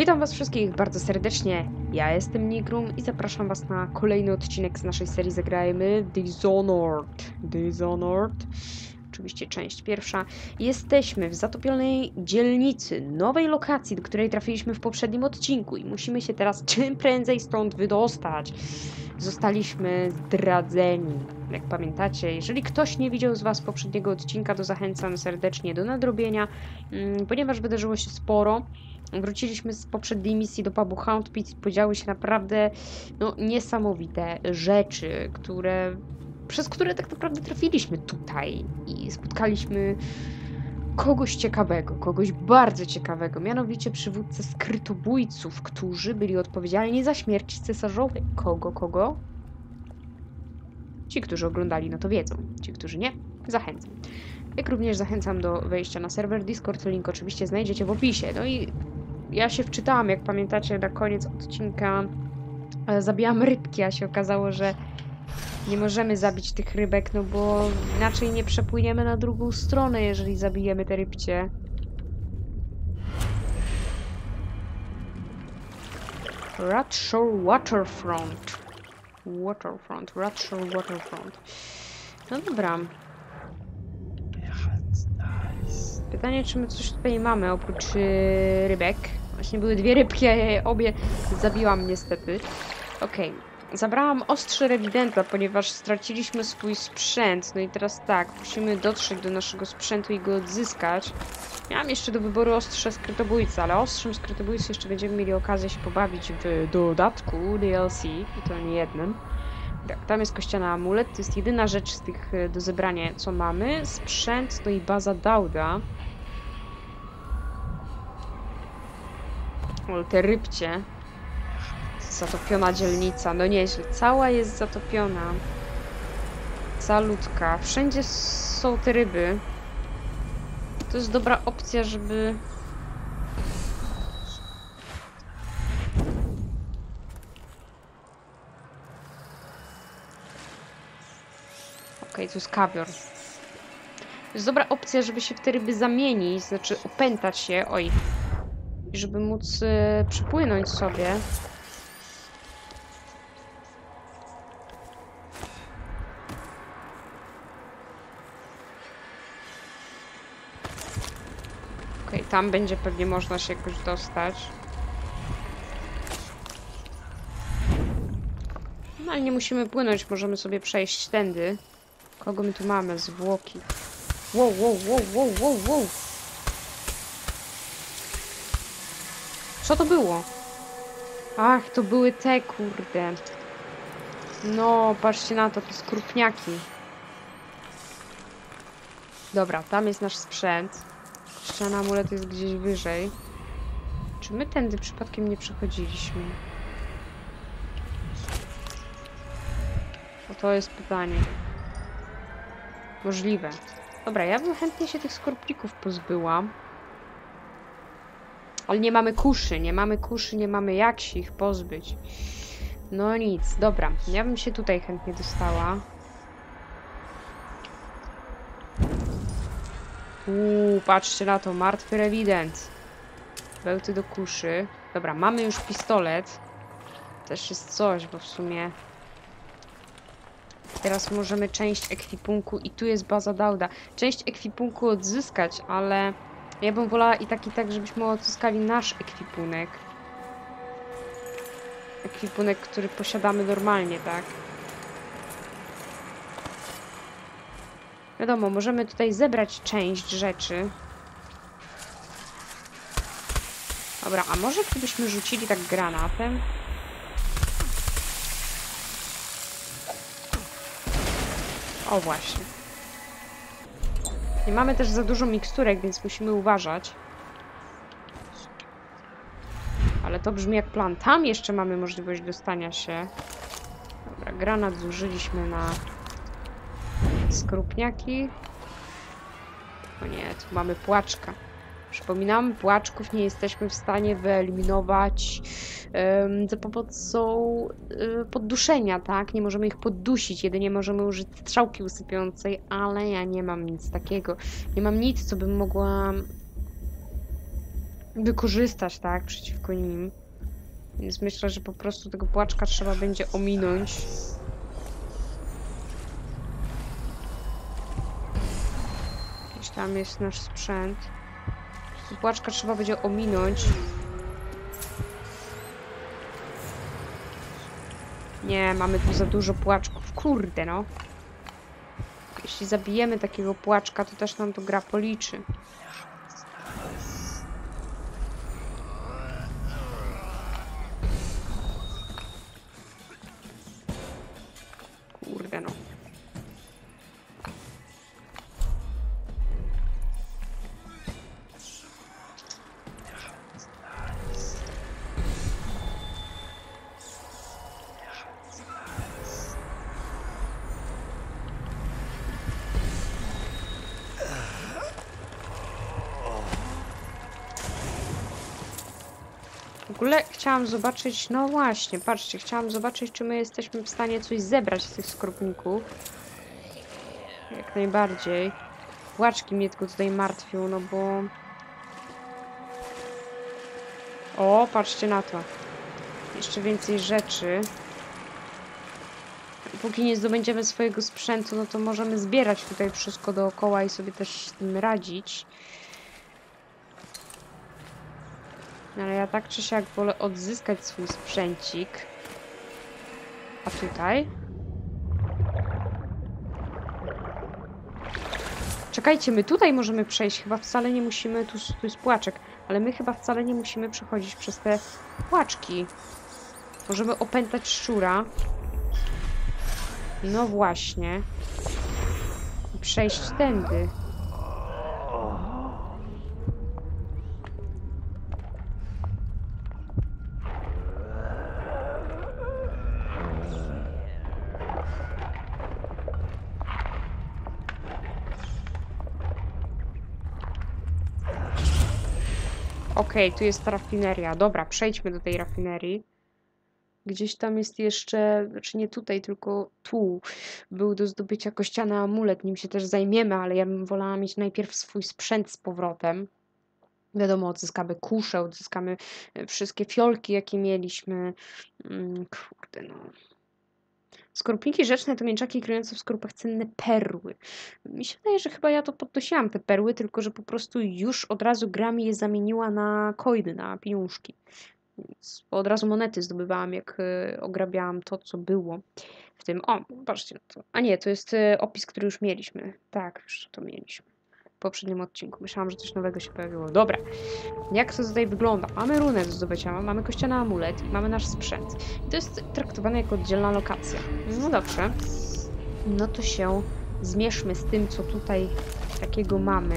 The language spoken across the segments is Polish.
Witam was wszystkich bardzo serdecznie. Ja jestem Nigrum i zapraszam was na kolejny odcinek z naszej serii Zagrajmy Dishonored. Dishonored. Oczywiście część pierwsza. Jesteśmy w zatopionej dzielnicy, nowej lokacji, do której trafiliśmy w poprzednim odcinku i musimy się teraz czym prędzej stąd wydostać. Zostaliśmy zdradzeni. Jak pamiętacie, jeżeli ktoś nie widział z was poprzedniego odcinka, to zachęcam serdecznie do nadrobienia, mm, ponieważ wydarzyło się sporo. Wróciliśmy z poprzedniej misji do pubu Hound i podziały się naprawdę no, niesamowite rzeczy, które, przez które tak naprawdę trafiliśmy tutaj i spotkaliśmy kogoś ciekawego, kogoś bardzo ciekawego, mianowicie przywódcę skrytobójców, którzy byli odpowiedzialni za śmierć cesarzowej. Kogo, kogo? Ci, którzy oglądali, no to wiedzą. Ci, którzy nie, zachęcam. Jak również zachęcam do wejścia na serwer Discord, link oczywiście znajdziecie w opisie. No i ja się wczytałam, jak pamiętacie, na koniec odcinka e, zabijam rybki, a się okazało, że nie możemy zabić tych rybek, no bo inaczej nie przepłyniemy na drugą stronę, jeżeli zabijemy te rybcie. Ratshore Waterfront. Waterfront, Ratshore Waterfront. No dobra. Pytanie, czy my coś tutaj mamy oprócz yy, rybek? Właśnie były dwie rybki, a ja je obie zabiłam niestety. Okej. Zabrałam ostrze rewidenta, ponieważ straciliśmy swój sprzęt. No i teraz tak, musimy dotrzeć do naszego sprzętu i go odzyskać. Miałam jeszcze do wyboru ostrze skrytobójcy, ale ostrzem skrytobójcy jeszcze będziemy mieli okazję się pobawić w dodatku DLC, i to nie jednym. Tak, tam jest kościana amulet, to jest jedyna rzecz z tych e, do zebrania, co mamy. Sprzęt, no i baza Dauda. O, te rybcie. Zatopiona dzielnica, no nieźle. Cała jest zatopiona. Calutka. Wszędzie są te ryby. To jest dobra opcja, żeby... Okej, tu jest kawior. To jest dobra opcja, żeby się w te ryby zamienić, znaczy opętać się, oj, i żeby móc y, przypłynąć sobie. Okej, tam będzie pewnie można się jakoś dostać. No ale nie musimy płynąć, możemy sobie przejść tędy. Kogo my tu mamy? Zwłoki. Wow, wow, wow, wow, wow, wow. Co to było? Ach, to były te, kurde. No, patrzcie na to, to skrupniaki. Dobra, tam jest nasz sprzęt. Ściana amulet jest gdzieś wyżej. Czy my tędy przypadkiem nie przechodziliśmy? O to jest pytanie. Możliwe. Dobra, ja bym chętnie się tych skorpików pozbyła. Ale nie mamy kuszy, nie mamy kuszy, nie mamy jak się ich pozbyć. No nic, dobra. Ja bym się tutaj chętnie dostała. Uuu, patrzcie na to, martwy rewident. Bełty do kuszy. Dobra, mamy już pistolet. Też jest coś, bo w sumie... Teraz możemy część ekwipunku i tu jest baza Dauda. Część ekwipunku odzyskać, ale ja bym wolała i tak i tak, żebyśmy odzyskali nasz ekwipunek. Ekwipunek, który posiadamy normalnie, tak? Wiadomo, możemy tutaj zebrać część rzeczy. Dobra, a może gdybyśmy rzucili tak granatem? O, właśnie. Nie mamy też za dużo miksturek, więc musimy uważać. Ale to brzmi jak plan. Tam jeszcze mamy możliwość dostania się. Dobra, granat zużyliśmy na skrupniaki. O nie, tu mamy płaczka. Przypominam, płaczków nie jesteśmy w stanie wyeliminować um, za pomocą um, podduszenia, tak? Nie możemy ich poddusić, jedynie możemy użyć strzałki usypiającej, ale ja nie mam nic takiego. Nie mam nic, co bym mogła wykorzystać, tak, przeciwko nim. Więc myślę, że po prostu tego płaczka trzeba będzie ominąć. Gdzieś tam jest nasz sprzęt. Płaczka trzeba będzie ominąć. Nie, mamy tu za dużo płaczków. Kurde, no. Jeśli zabijemy takiego płaczka, to też nam to gra policzy. Chciałam zobaczyć, no właśnie, patrzcie, chciałam zobaczyć, czy my jesteśmy w stanie coś zebrać z tych skorupników. Jak najbardziej. Płaczki mnie tylko tutaj martwią, no bo... O, patrzcie na to. Jeszcze więcej rzeczy. Póki nie zdobędziemy swojego sprzętu, no to możemy zbierać tutaj wszystko dookoła i sobie też z tym radzić. Ale ja tak czy siak wolę odzyskać swój sprzęcik. A tutaj? Czekajcie, my tutaj możemy przejść. Chyba wcale nie musimy... Tu, tu jest płaczek. Ale my chyba wcale nie musimy przechodzić przez te płaczki. Możemy opętać szczura. No właśnie. I przejść tędy. Okej, tu jest rafineria. Dobra, przejdźmy do tej rafinerii. Gdzieś tam jest jeszcze, znaczy nie tutaj, tylko tu. Był do zdobycia kościany amulet, nim się też zajmiemy, ale ja bym wolała mieć najpierw swój sprzęt z powrotem. Wiadomo, odzyskamy kuszę, odzyskamy e, wszystkie fiolki, jakie mieliśmy. Mm, Kurde, no. Skorupniki rzeczne to mięczaki kryjące w skorupach cenne perły. Mi się wydaje, że chyba ja to podnosiłam te perły, tylko że po prostu już od razu gra mi je zamieniła na coiny, na pieniążki. Więc od razu monety zdobywałam, jak y, ograbiałam to, co było w tym. O, patrzcie na to. A nie, to jest y, opis, który już mieliśmy. Tak, już to mieliśmy. Poprzednim odcinku. Myślałam, że coś nowego się pojawiło. Dobra. Jak to tutaj wygląda? Mamy runę do zdobycia, mamy kościany amulet i mamy nasz sprzęt. I to jest traktowane jako oddzielna lokacja. No dobrze. No to się zmierzmy z tym, co tutaj takiego mamy.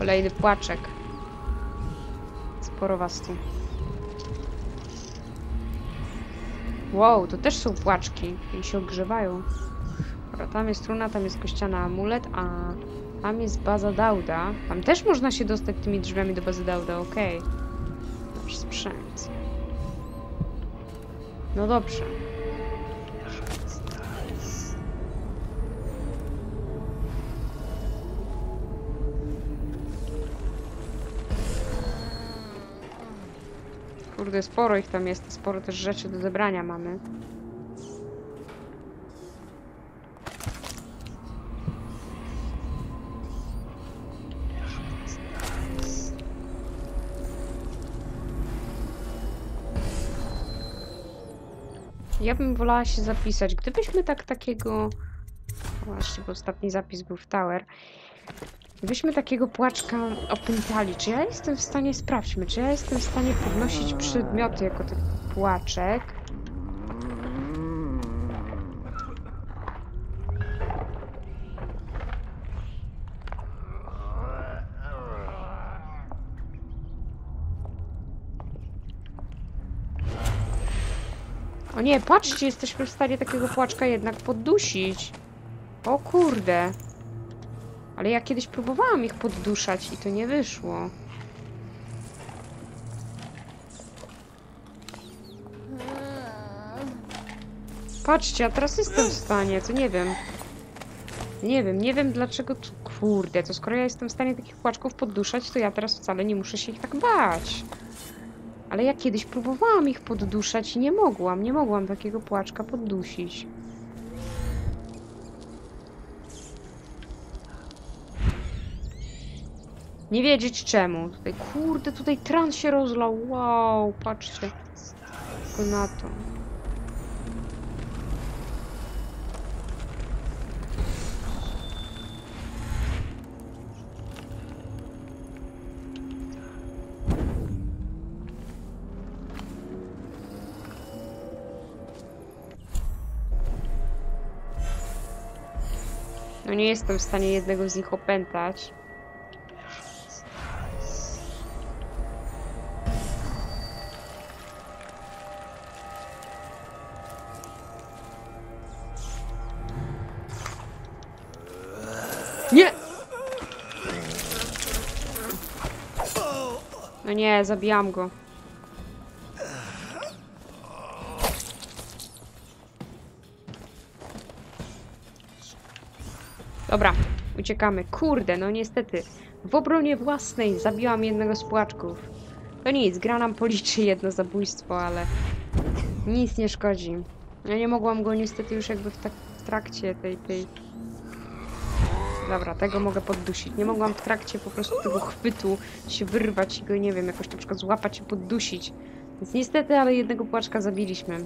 Kolejny płaczek. Sporo was tu. Wow, to też są płaczki. I się ogrzewają. Dobra, tam jest truna, tam jest kościana amulet, a tam jest baza Dauda. Tam też można się dostać tymi drzwiami do bazy Dauda, okej. Nasz sprzęt. No dobrze. Kurde, sporo ich tam jest, sporo też rzeczy do zebrania mamy. Ja bym wolała się zapisać. Gdybyśmy tak takiego... Właśnie, bo ostatni zapis był w Tower. Gdybyśmy takiego płaczka opętali, czy ja jestem w stanie, sprawdźmy, czy ja jestem w stanie podnosić przedmioty jako ten płaczek? O nie, patrzcie, jesteśmy w stanie takiego płaczka jednak poddusić. O kurde. Ale ja kiedyś próbowałam ich podduszać i to nie wyszło. Patrzcie, a teraz jestem w stanie, to nie wiem. Nie wiem, nie wiem dlaczego tu... Kurde, to skoro ja jestem w stanie takich płaczków podduszać, to ja teraz wcale nie muszę się ich tak bać. Ale ja kiedyś próbowałam ich podduszać i nie mogłam, nie mogłam takiego płaczka poddusić. Nie wiedzieć czemu. Tutaj, kurde, tutaj trans się rozlał. Wow, patrzcie. Tylko na to. No nie jestem w stanie jednego z nich opętać. Nie, zabijam go. Dobra, uciekamy. Kurde, no niestety. W obronie własnej zabiłam jednego z płaczków. To nic, gra nam policzy jedno zabójstwo, ale nic nie szkodzi. Ja nie mogłam go niestety już jakby w, tak, w trakcie tej, tej... Dobra, tego mogę poddusić. Nie mogłam w trakcie po prostu tego chwytu się wyrwać i go, nie wiem, jakoś na przykład złapać i poddusić. Więc niestety, ale jednego płaczka zabiliśmy.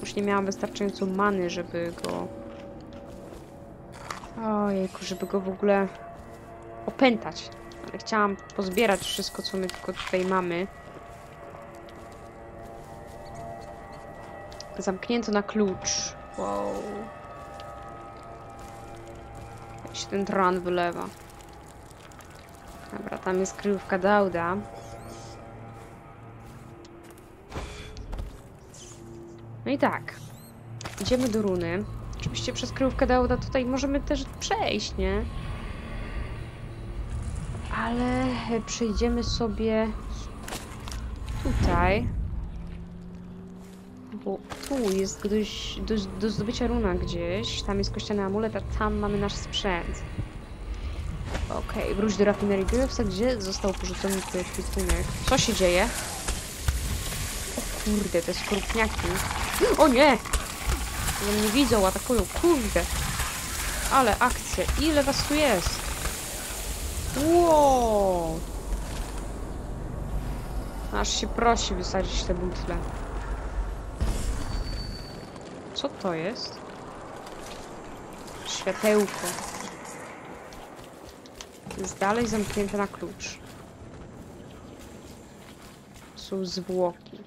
Już nie miałam wystarczająco many, żeby go Ojejku, żeby go w ogóle opętać. Ale chciałam pozbierać wszystko, co my tylko tutaj mamy. Zamknięto na klucz. Wow. Się ten tran wylewa. Dobra, tam jest kryjówka Dauda. No i tak. Idziemy do runy. Oczywiście przez kryjówkę Dauda tutaj możemy też przejść, nie? Ale przejdziemy sobie tutaj. Bo tu jest dość, do, do zdobycia runa gdzieś. Tam jest kościany amulet, a tam mamy nasz sprzęt. Okej, okay, wróć do rafinerii Gravesa, gdzie został porzucony tutaj kwiatunek. Co się dzieje? O kurde, te skorupniaki. O nie! One mnie widzą, atakują. Kurde. Ale akcje. Ile was tu jest? Wow. Aż się prosi wysadzić te butle. Co to jest? Światełko. Jest dalej zamknięte na klucz. Są zwłoki.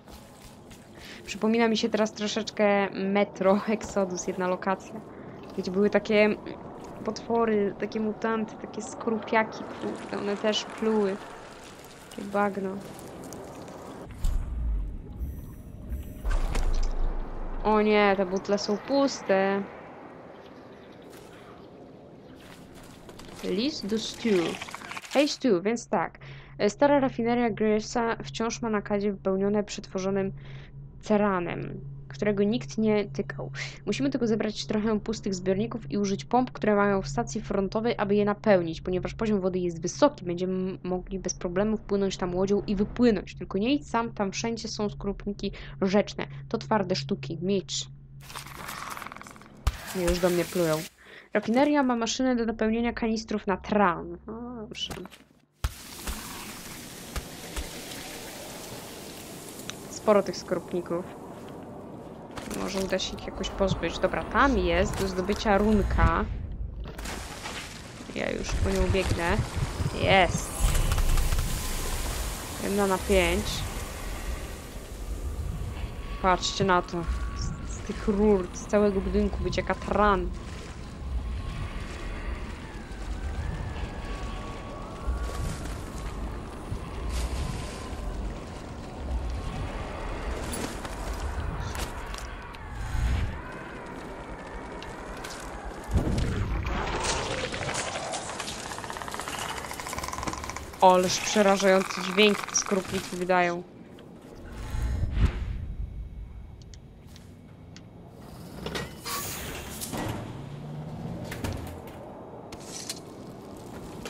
Przypomina mi się teraz troszeczkę Metro Exodus, jedna lokacja, gdzie były takie potwory, takie mutanty, takie skorupiaki, kurde, one też pluły. Takie bagno. O nie, te butle są puste. List do Stu. Hej Stu, więc tak. Stara rafineria Gravesa wciąż ma na kadzie wypełnione przetworzonym ceranem, którego nikt nie tykał. Musimy tylko zebrać trochę pustych zbiorników i użyć pomp, które mają w stacji frontowej, aby je napełnić. Ponieważ poziom wody jest wysoki, będziemy mogli bez problemu wpłynąć tam łodzią i wypłynąć. Tylko nie idź sam, tam wszędzie są skorupniki rzeczne. To twarde sztuki. Miecz. Nie, już do mnie plują. Rafineria ma maszynę do napełnienia kanistrów na tran. O, dobrze. sporo tych skorupników. Może uda się ich jakoś pozbyć. Dobra, tam jest do zdobycia runka. Ja już po nią biegnę. Jest. Jedna na pięć. Patrzcie na to. Z, z tych rur, z całego budynku wycieka tran. Ależ przerażający dźwięk te skrupliki wydają.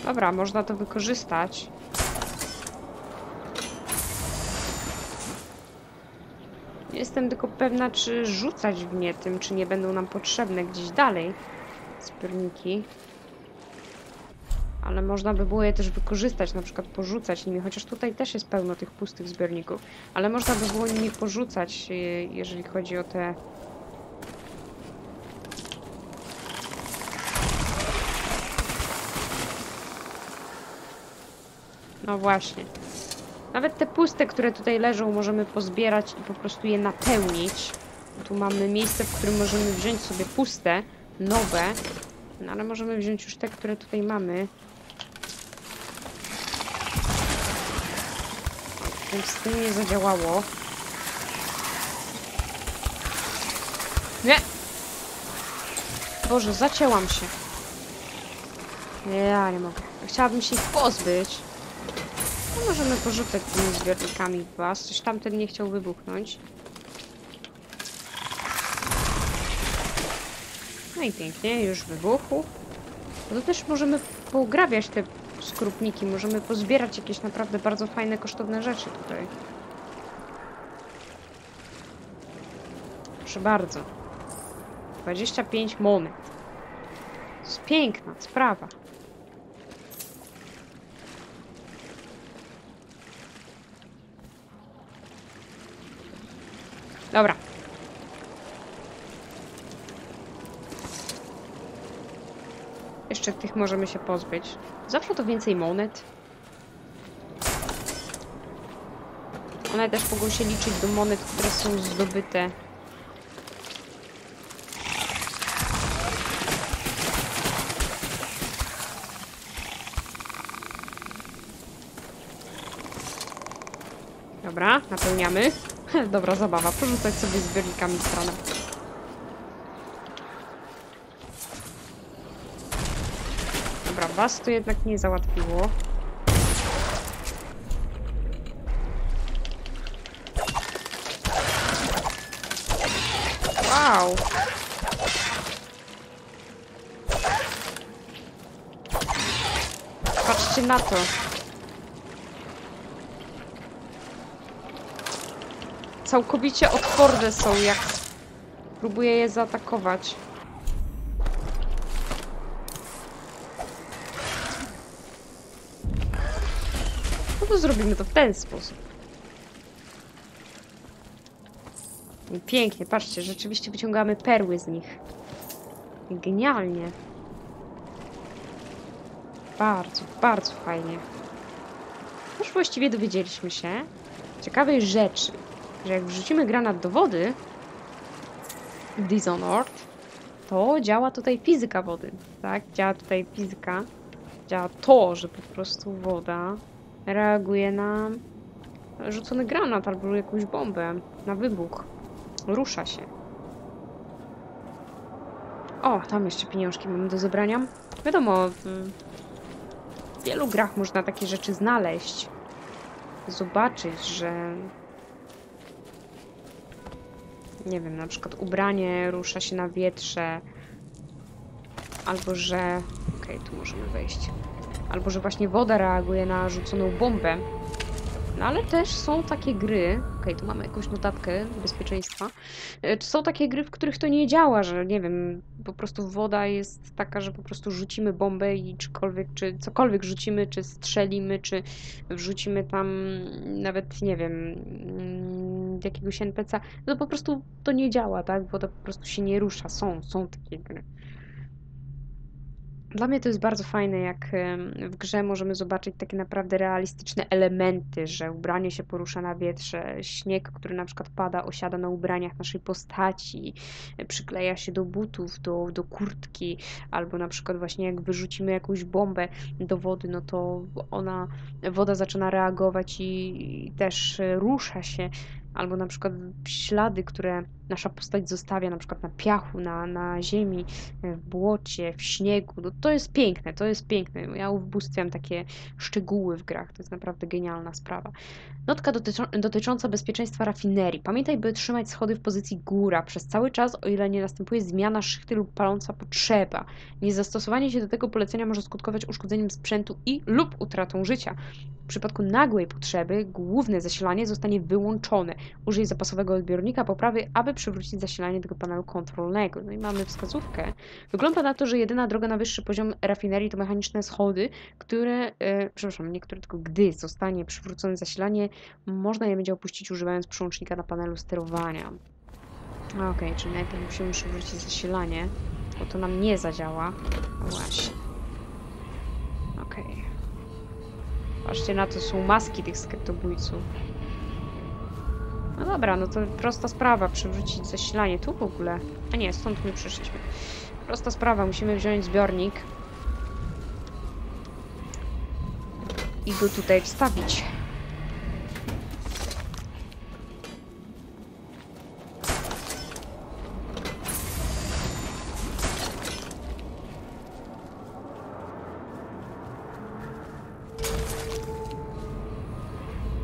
Dobra, można to wykorzystać. Nie Jestem tylko pewna, czy rzucać w nie tym, czy nie będą nam potrzebne gdzieś dalej. Spyrniki. Ale można by było je też wykorzystać, na przykład porzucać nimi, chociaż tutaj też jest pełno tych pustych zbiorników. Ale można by było nimi porzucać, je- jeżeli chodzi o te... No właśnie. Nawet te puste, które tutaj leżą, możemy pozbierać i po prostu je napełnić. Tu mamy miejsce, w którym możemy wziąć sobie puste, nowe, no ale możemy wziąć już te, które tutaj mamy. Więc z tym nie zadziałało. Nie! Boże, zacięłam się. Ja nie mogę. Chciałabym się ich pozbyć. No możemy porzucać tymi zbiornikami was. Coś tamten nie chciał wybuchnąć. No i pięknie, już wybuchł. No to też możemy pougrabiać te skrupniki. Możemy pozbierać jakieś naprawdę bardzo fajne, kosztowne rzeczy tutaj. Proszę bardzo. 25 monet. To jest piękna sprawa. Dobra. Jeszcze tych możemy się pozbyć. Zawsze to więcej monet. One też mogą się liczyć do monet, które są zdobyte. Dobra, napełniamy. Dobra zabawa, porzucać sobie zbiornikami stronę. Was to jednak nie załatwiło. Wow! Patrzcie na to. Całkowicie odporne są, jak próbuję je zaatakować. Zrobimy to w ten sposób. Pięknie, patrzcie, rzeczywiście wyciągamy perły z nich. Genialnie. Bardzo, bardzo fajnie. Już właściwie dowiedzieliśmy się ciekawej rzeczy, że jak wrzucimy granat do wody, Dishonored, to działa tutaj fizyka wody, tak? Działa tutaj fizyka. Działa to, że po prostu woda reaguje na rzucony granat albo jakąś bombę, na wybuch. Rusza się. O, tam jeszcze pieniążki mamy do zebrania. Wiadomo, w wielu grach można takie rzeczy znaleźć. Zobaczyć, że nie wiem, na przykład ubranie rusza się na wietrze, albo że. Okej, tu możemy wejść. Albo że właśnie woda reaguje na rzuconą bombę. No ale też są takie gry. Okej, tu mamy jakąś notatkę bezpieczeństwa. E, są takie gry, w których to nie działa, że nie wiem, po prostu woda jest taka, że po prostu rzucimy bombę i czykolwiek, czy cokolwiek rzucimy, czy strzelimy, czy wrzucimy tam nawet, nie wiem, mm, jakiegoś NPC, no po prostu to nie działa, tak? Woda po prostu się nie rusza. Są, są takie gry. Dla mnie to jest bardzo fajne, jak w grze możemy zobaczyć takie naprawdę realistyczne elementy, że ubranie się porusza na wietrze, śnieg, który na przykład pada, osiada na ubraniach naszej postaci, przykleja się do butów, do, do kurtki, albo na przykład właśnie jak wyrzucimy jakąś bombę do wody, no to ona, woda zaczyna reagować i, i też e, rusza się. albo na przykład ślady, które nasza postać zostawia, na przykład na piachu, na, na ziemi, w błocie, w śniegu. No to jest piękne, to jest piękne. Ja ubóstwiam takie szczegóły w grach, to jest naprawdę genialna sprawa. Notka dotyczą, dotycząca bezpieczeństwa rafinerii. Pamiętaj, by trzymać schody w pozycji góra przez cały czas, o ile nie następuje zmiana szychty lub paląca potrzeba. Niezastosowanie się do tego polecenia może skutkować uszkodzeniem sprzętu i lub utratą życia. W przypadku nagłej potrzeby główne zasilanie zostanie wyłączone. Użyj zapasowego odbiornika poprawy, aby przywrócić zasilanie tego panelu kontrolnego. No i mamy wskazówkę. Wygląda na to, że jedyna droga na wyższy poziom rafinerii to mechaniczne schody, które, e, przepraszam, niektóre tylko gdy zostanie przywrócone zasilanie, można je będzie opuścić używając przełącznika na panelu sterowania. Okej, okay, czyli najpierw musimy przywrócić zasilanie, bo to nam nie zadziała. No właśnie. Okej. Okay. Patrzcie na to, są maski tych skryptobójców. No dobra, no to prosta sprawa, przywrócić zasilanie. Tu w ogóle. A nie, stąd my przyszliśmy. Prosta sprawa, musimy wziąć zbiornik. I go tutaj wstawić.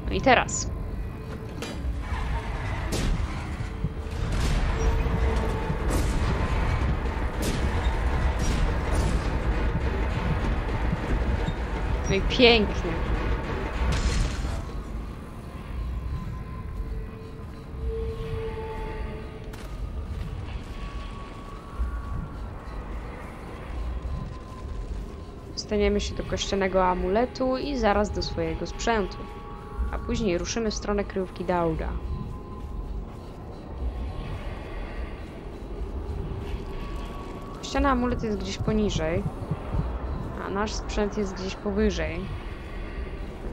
No i teraz. No i pięknie. Staniemy się do kościanego amuletu i zaraz do swojego sprzętu. A później ruszymy w stronę kryjówki Dauda. Kościany amulet jest gdzieś poniżej nasz sprzęt jest gdzieś powyżej.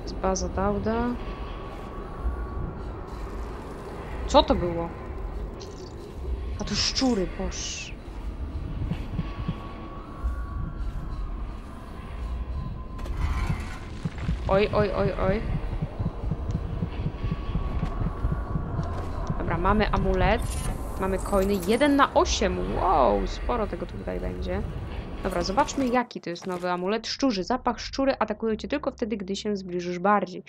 Z baza Dauda. Co to było? A to szczury, boż. Oj, oj, oj, oj. Dobra, mamy amulet. Mamy coiny. 1 na 8. Wow, sporo tego tutaj będzie. Dobra, zobaczmy jaki to jest nowy amulet. Szczurzy. Zapach szczury atakują cię tylko wtedy, gdy się zbliżysz bardziej.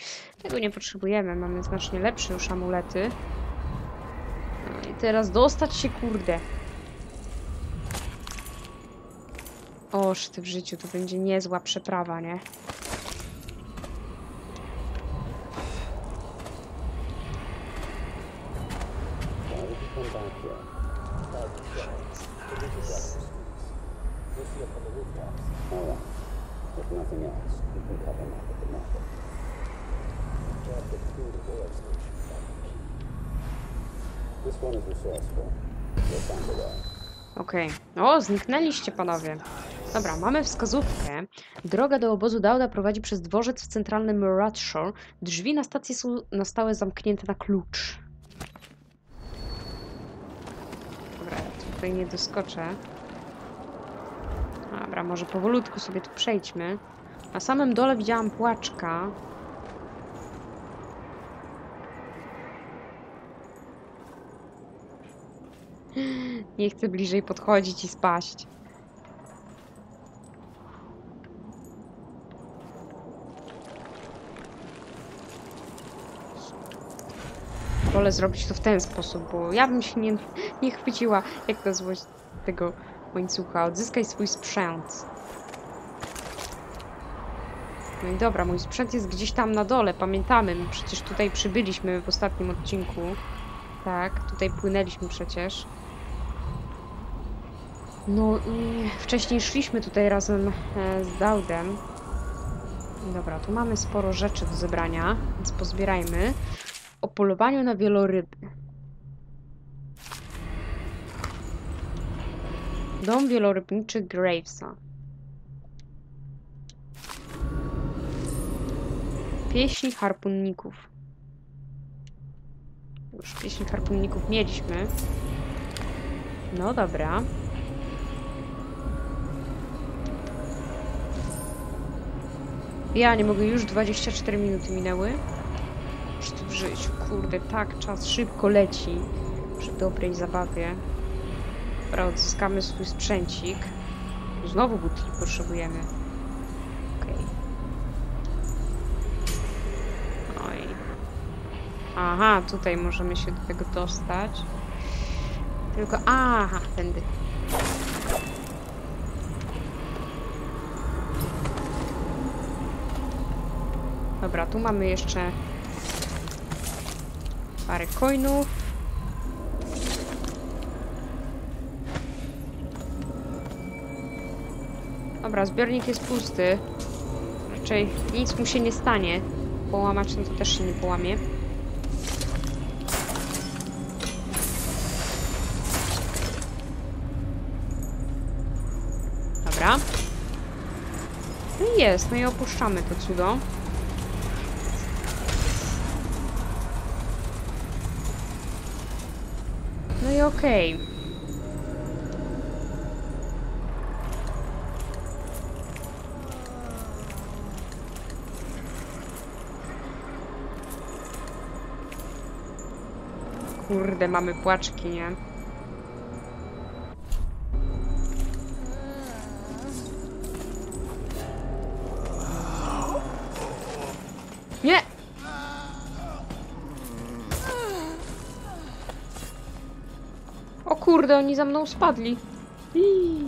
Tego nie potrzebujemy. Mamy znacznie lepsze już amulety. No i teraz dostać się, kurde. Oż ty w życiu, to będzie niezła przeprawa, nie? Okej. Okay. O, zniknęliście panowie. Dobra, mamy wskazówkę. Droga do obozu Dauda prowadzi przez dworzec w centralnym Radshore. Drzwi na stacji są na stałe zamknięte na klucz. Dobra, tutaj nie doskoczę. Dobra, może powolutku sobie tu przejdźmy. Na samym dole widziałam płaczka. Nie chcę bliżej podchodzić i spaść. Wolę zrobić to w ten sposób, bo ja bym się nie, nie chwyciła jak to złość tego łańcucha. Odzyskaj swój sprzęt. No i dobra, mój sprzęt jest gdzieś tam na dole, pamiętamy. My przecież tutaj przybyliśmy w ostatnim odcinku. Tak, tutaj płynęliśmy przecież. No i wcześniej szliśmy tutaj razem e, z Daudem. Dobra, tu mamy sporo rzeczy do zebrania, więc pozbierajmy. O polowaniu na wieloryby. Dom wielorybniczy Gravesa. Pieśń harpunników. Już pieśń harpunników mieliśmy. No dobra. Ja nie mogę, już 24 minuty minęły. koszt w życiu. Kurde, tak, czas szybko leci. Przy dobrej zabawie. Dobra, odzyskamy swój sprzęcik. Znowu butli potrzebujemy. Okej. Oj. Aha, tutaj możemy się do tego dostać. Tylko, aha, tędy. Dobra, tu mamy jeszcze parę coinów. Dobra, zbiornik jest pusty. Raczej nic mu się nie stanie. Połamać no to też się nie połamie. Dobra. No i jest, no i opuszczamy to cudo. Okej. Okay. Kurde, mamy płaczki, nie? Kurde, oni za mną spadli. Iii.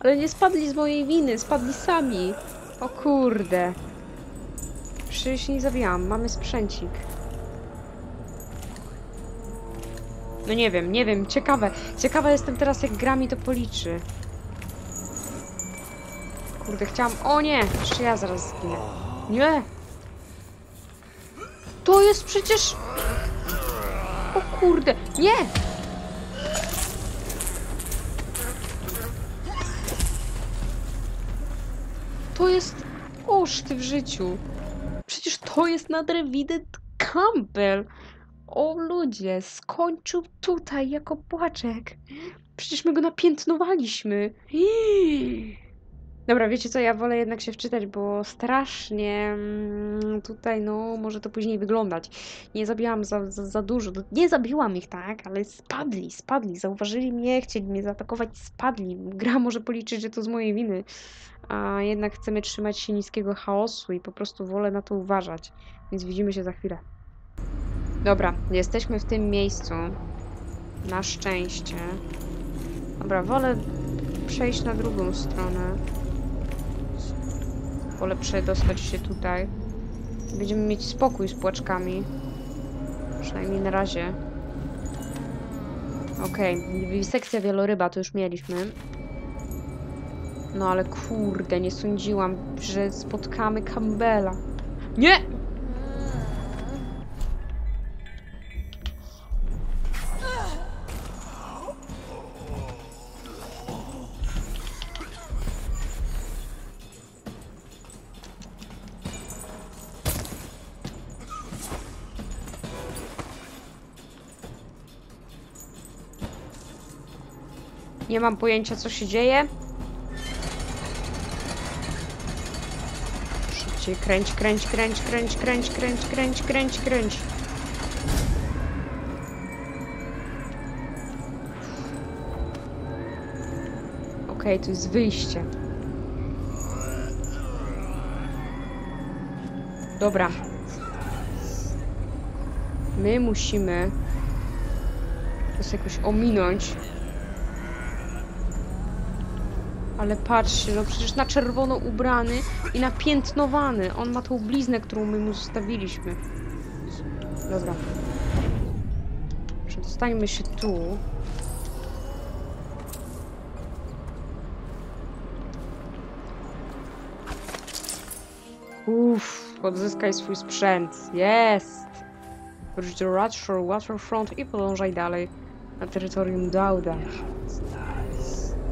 Ale nie spadli z mojej winy, spadli sami. O kurde. Przecież nie zabijałam, mamy sprzęcik. No nie wiem, nie wiem, ciekawe. Ciekawa jestem teraz, jak gra mi to policzy. Kurde, chciałam... O nie! Jeszcze ja zaraz zginę. Nie! To jest przecież... O kurde, nie! To jest oszty w życiu. Przecież to jest nadrewident Campbell. O ludzie, skończył tutaj jako płaczek. Przecież my go napiętnowaliśmy. Iii. Dobra, wiecie co, ja wolę jednak się wczytać, bo strasznie mm, tutaj, no, może to później wyglądać. Nie zabijałam za, za, za dużo. Nie zabiłam ich, tak, ale spadli, spadli, zauważyli mnie, chcieli mnie zaatakować, spadli. Gra może policzyć, że to z mojej winy, a jednak chcemy trzymać się niskiego chaosu i po prostu wolę na to uważać. Więc widzimy się za chwilę. Dobra, jesteśmy w tym miejscu. Na szczęście. Dobra, wolę przejść na drugą stronę. Wolę przedostać się tutaj. Będziemy mieć spokój z płaczkami. Przynajmniej na razie. Okej, sekcja wieloryba to już mieliśmy. No ale kurde, nie sądziłam, że spotkamy Campbella. Nie! Nie mam pojęcia, co się dzieje. Szybciej, kręć, kręć, kręć, kręć, kręć, kręć, kręć, kręć, kręć. Okej, to jest wyjście. Dobra. My musimy to jakoś ominąć. Ale patrzcie, no przecież na czerwono ubrany i napiętnowany. On ma tą bliznę, którą my mu zostawiliśmy. Dobra. Przedostańmy się tu. Uff, odzyskaj swój sprzęt. Jest! Wróć do Radshore Waterfront i podążaj dalej na terytorium Dauda.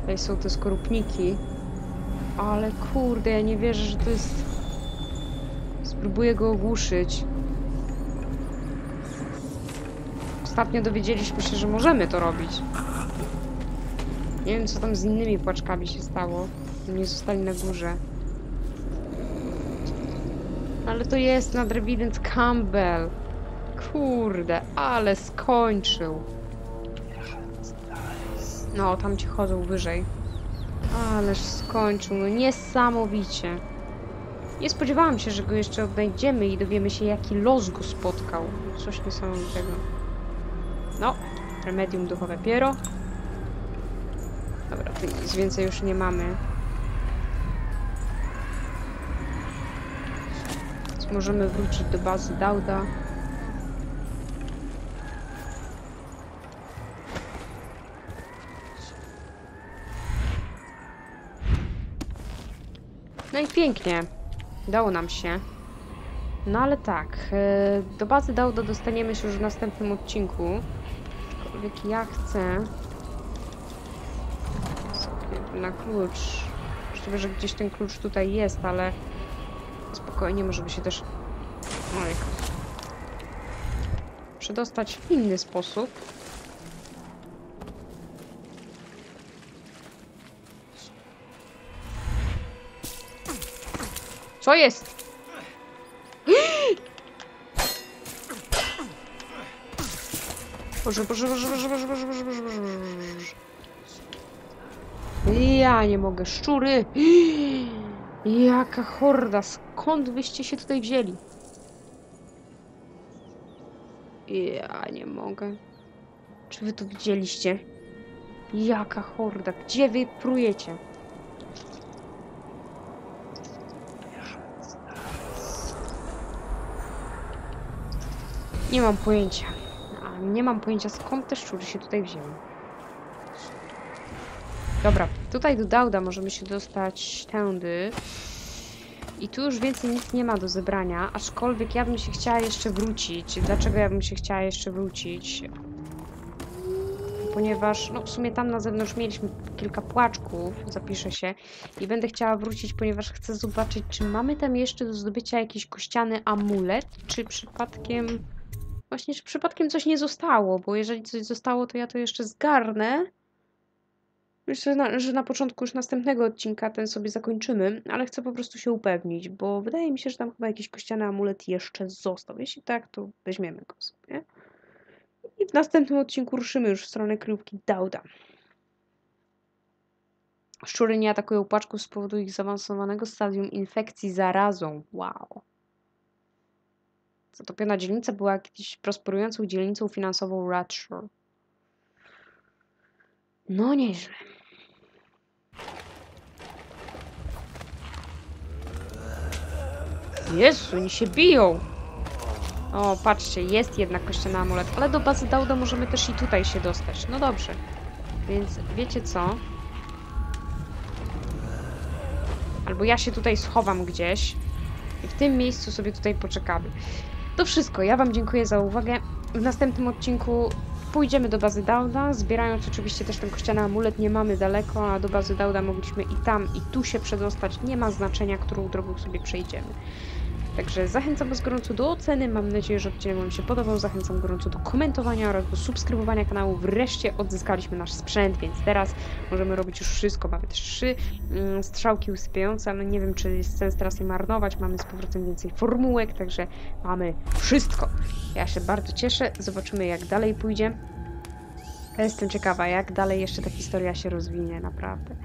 Tutaj są te skorupniki. Ale kurde, ja nie wierzę, że to jest... Spróbuję go ogłuszyć. Ostatnio dowiedzieliśmy się, że możemy to robić. Nie wiem, co tam z innymi płaczkami się stało. Nie zostali na górze. Ale to jest nadrewident Campbell. Kurde, ale skończył. No, tam ci chodzą wyżej. Ależ skończył, no niesamowicie. Nie spodziewałam się, że go jeszcze odnajdziemy i dowiemy się, jaki los go spotkał. Coś niesamowitego. No, remedium duchowe piero. Dobra, tu nic więcej już nie mamy. Więc możemy wrócić do bazy Dauda. No i pięknie. Dało nam się. No ale tak, e, do bazy Dauda dostaniemy się już w następnym odcinku. Aczkolwiek ja chcę na klucz. Możliwe, że gdzieś ten klucz tutaj jest, ale spokojnie możemy się też Oj. przedostać w inny sposób. Co jest? Boże, Boże, Boże, Boże, Boże, Boże, Boże, Boże, Boże, Boże, Boże. Ja nie mogę, szczury! Jaka horda, skąd wyście się tutaj wzięli? Ja nie mogę. Czy wy to widzieliście? Jaka horda, gdzie wy prujecie? Nie mam pojęcia. Nie mam pojęcia skąd te szczury się tutaj wzięły. Dobra, tutaj do Dauda możemy się dostać tędy. I tu już więcej nic nie ma do zebrania, aczkolwiek ja bym się chciała jeszcze wrócić. Dlaczego ja bym się chciała jeszcze wrócić? Ponieważ, no w sumie tam na zewnątrz mieliśmy kilka płaczków, zapiszę się. I będę chciała wrócić, ponieważ chcę zobaczyć, czy mamy tam jeszcze do zdobycia jakiś kościany amulet, czy przypadkiem... Właśnie, czy przypadkiem coś nie zostało, bo jeżeli coś zostało, to ja to jeszcze zgarnę. Myślę, że na, początku już następnego odcinka ten sobie zakończymy, ale chcę po prostu się upewnić, bo wydaje mi się, że tam chyba jakiś kościany amulet jeszcze został. Jeśli tak, to weźmiemy go sobie. I w następnym odcinku ruszymy już w stronę kryjówki Dauda. Szczury nie atakują płaczków z powodu ich zaawansowanego stadium infekcji zarazą. Wow. Zatopiona dzielnica była kiedyś prosperującą dzielnicą finansową Radshore. No nieźle. Jezu, oni się biją. O, patrzcie, jest jednak kościany amulet, ale do bazy Dauda możemy też i tutaj się dostać. No dobrze. Więc wiecie co? Albo ja się tutaj schowam gdzieś i w tym miejscu sobie tutaj poczekamy. To wszystko. Ja Wam dziękuję za uwagę. W następnym odcinku pójdziemy do bazy Dauda, zbierając oczywiście też ten kościany amulet. Nie mamy daleko, a do bazy Dauda mogliśmy i tam, i tu się przedostać. Nie ma znaczenia, którą drogą sobie przejdziemy. Także zachęcam Was gorąco do oceny. Mam nadzieję, że odcinek Wam się podobał. Zachęcam gorąco do komentowania oraz do subskrybowania kanału. Wreszcie odzyskaliśmy nasz sprzęt, więc teraz możemy robić już wszystko. Mamy też trzy mm, strzałki usypiające, ale nie wiem, czy jest sens teraz je marnować. Mamy z powrotem więcej formułek, także mamy wszystko. Ja się bardzo cieszę. Zobaczymy, jak dalej pójdzie. Jestem ciekawa, jak dalej jeszcze ta historia się rozwinie, naprawdę.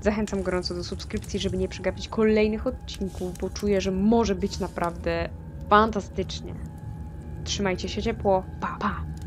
Zachęcam gorąco do subskrypcji, żeby nie przegapić kolejnych odcinków, bo czuję, że może być naprawdę fantastycznie. Trzymajcie się ciepło. Pa, pa!